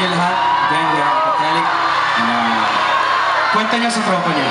niyo lahat. Again, we are Alcatelic. And, um, uh, kwenta niyo sa tropa niyo.